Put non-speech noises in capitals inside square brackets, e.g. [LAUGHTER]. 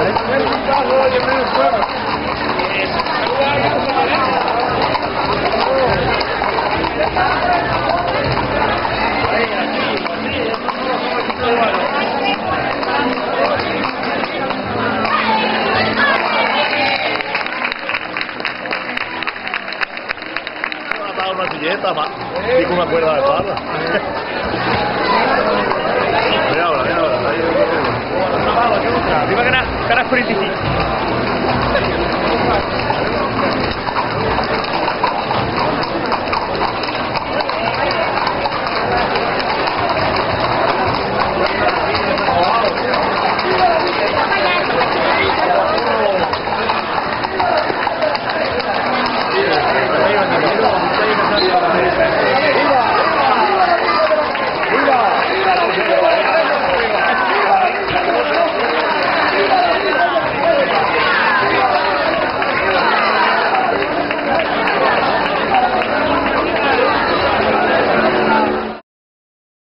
Let's go, William. Let's go. billeta, va. Y con una cuerda de espalda. [LAUGHS] Mira ahora, mira ahora. Dime que era, que era